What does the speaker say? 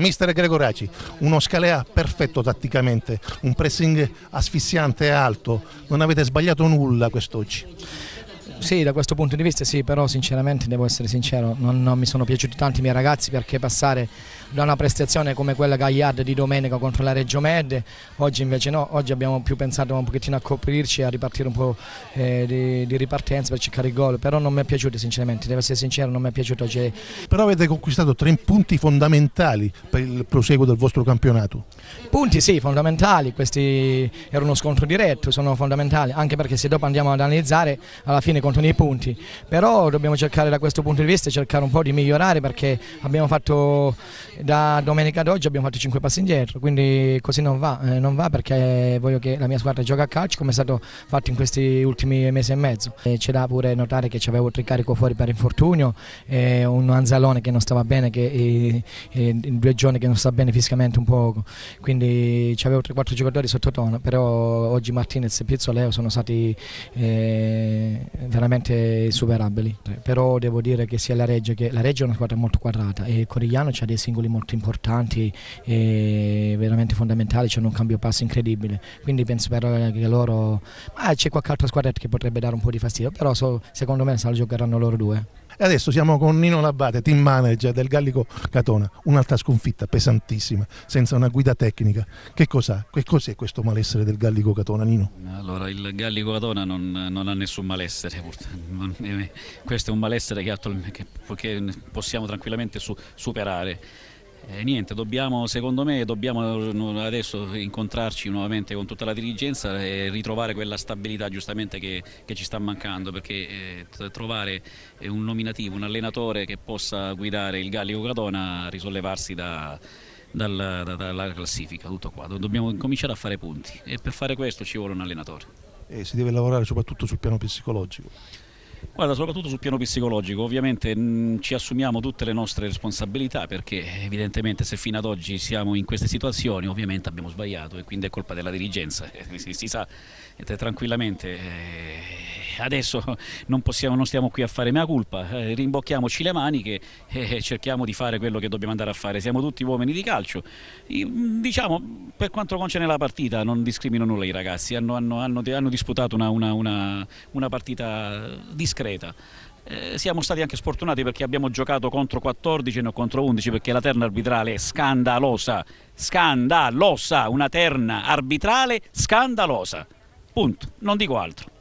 Mister Gregoraci, uno Scalea perfetto tatticamente, un pressing asfissiante e alto, non avete sbagliato nulla quest'oggi. Sì, da questo punto di vista sì, però sinceramente devo essere sincero, non, non mi sono piaciuti tanti i miei ragazzi perché passare da una prestazione come quella Gagliard di domenica contro la Reggio Med, oggi invece no, oggi abbiamo più pensato un pochettino a coprirci e a ripartire un po' eh, di, di, ripartenza per cercare il gol, però non mi è piaciuto sinceramente, devo essere sincero, non mi è piaciuto. Cioè... Però avete conquistato tre punti fondamentali per il proseguo del vostro campionato. Punti sì, fondamentali, questi erano uno scontro diretto, sono fondamentali, anche perché se dopo andiamo ad analizzare alla fine contano i punti, però dobbiamo cercare da questo punto di vista cercare un po' di migliorare perché abbiamo fatto da domenica ad oggi abbiamo fatto 5 passi indietro, quindi così non va, eh, non va perché voglio che la mia squadra giochi a calcio come è stato fatto in questi ultimi mesi e mezzo. C'è da pure notare che avevo tre carico fuori per infortunio, eh, un Anzalone che non stava bene, che, eh, due giorni che non sta bene fisicamente un poco, quindi avevo 3-4 giocatori sottotono, però oggi Martinez e Pizzoleo sono stati eh, veramente superabili, però devo dire che sia la Reggio, che la Reggio è una squadra molto quadrata e il Corigliano ha dei singoli molto importanti e veramente fondamentali, c'è un cambio passo incredibile, quindi penso però che loro, ah, c'è qualche altra squadra che potrebbe dare un po' di fastidio, però so, secondo me se lo giocheranno loro due. E adesso siamo con Nino Labate, team manager del Gallico Catona, un'altra sconfitta pesantissima, senza una guida tecnica. Che cos'è? Che cos'è questo malessere del Gallico Catona, Nino? Allora, il Gallico Catona non, non ha nessun malessere, questo è un malessere che, che possiamo tranquillamente su, superare. Eh, niente, dobbiamo, secondo me dobbiamo adesso incontrarci nuovamente con tutta la dirigenza e ritrovare quella stabilità giustamente che, che ci sta mancando perché eh, trovare un nominativo, un allenatore che possa guidare il Gallico Catona a risollevarsi da, dalla, da, dalla classifica, tutto qua. Dobbiamo cominciare a fare punti e per fare questo ci vuole un allenatore. E si deve lavorare soprattutto sul piano psicologico. Guarda, soprattutto sul piano psicologico, ovviamente mh, ci assumiamo tutte le nostre responsabilità perché evidentemente se fino ad oggi siamo in queste situazioni ovviamente abbiamo sbagliato e quindi è colpa della dirigenza, eh, si, si, sa eh, tranquillamente. Eh, adesso non, possiamo, non, stiamo qui a fare mea culpa, eh, rimbocchiamoci le maniche e cerchiamo di fare quello che dobbiamo andare a fare. Siamo tutti uomini di calcio. Diciamo, per quanto concerne la partita, non discrimino nulla i ragazzi, hanno, hanno, hanno, hanno disputato una, una, una, una partita discreta. Eh, siamo stati anche sfortunati perché abbiamo giocato contro 14 e non contro 11 perché la terna arbitrale è scandalosa, scandalosa, una terna arbitrale scandalosa. Punto, non dico altro.